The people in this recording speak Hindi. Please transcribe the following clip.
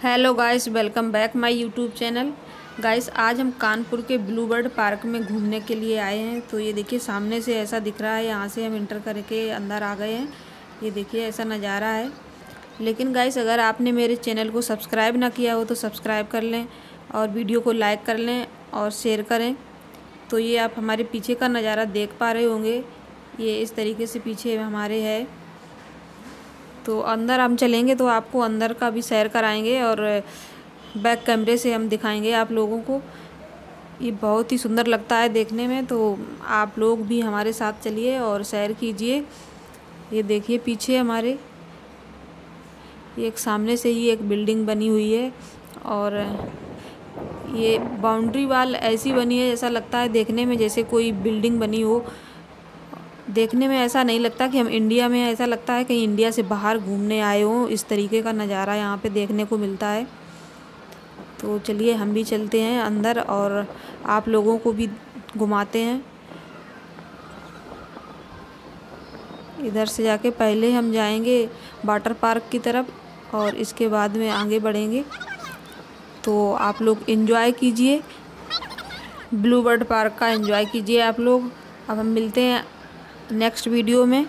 Hello guys welcome back my YouTube channel guys आज हम कानपुर के ब्लू बर्ड पार्क में घूमने के लिए आए हैं। तो ये देखिए, सामने से ऐसा दिख रहा है, यहाँ से हम इंटर करके अंदर आ गए हैं। ये देखिए, ऐसा नज़ारा है। लेकिन गाइस अगर आपने मेरे चैनल को सब्सक्राइब ना किया हो तो सब्सक्राइब कर लें और वीडियो को लाइक कर लें और शेयर करें। तो ये आप हमारे पीछे का नज़ारा देख पा रहे होंगे। ये इस तरीके से पीछे हमारे है। तो अंदर हम चलेंगे तो आपको अंदर का भी सैर कराएँगे और बैक कैमरे से हम दिखाएँगे आप लोगों को। ये बहुत ही सुंदर लगता है देखने में तो आप लोग भी हमारे साथ चलिए और सैर कीजिए। ये देखिए पीछे हमारे, ये एक सामने से ही एक बिल्डिंग बनी हुई है और ये बाउंड्री वाल ऐसी बनी है जैसा लगता है देखने में, जैसे कोई बिल्डिंग बनी हो। देखने में ऐसा नहीं लगता कि हम इंडिया में, ऐसा लगता है कहीं इंडिया से बाहर घूमने आए हों, इस तरीके का नज़ारा यहाँ पे देखने को मिलता है। तो चलिए, हम भी चलते हैं अंदर और आप लोगों को भी घुमाते हैं। इधर से जाके पहले हम जाएँगे वाटर पार्क की तरफ़ और इसके बाद में आगे बढ़ेंगे। तो आप लोग इन्जॉय कीजिए। ब्लू बर्ड पार्क का इन्जॉय कीजिए आप लोग। अब हम मिलते हैं नेक्स्ट वीडियो में।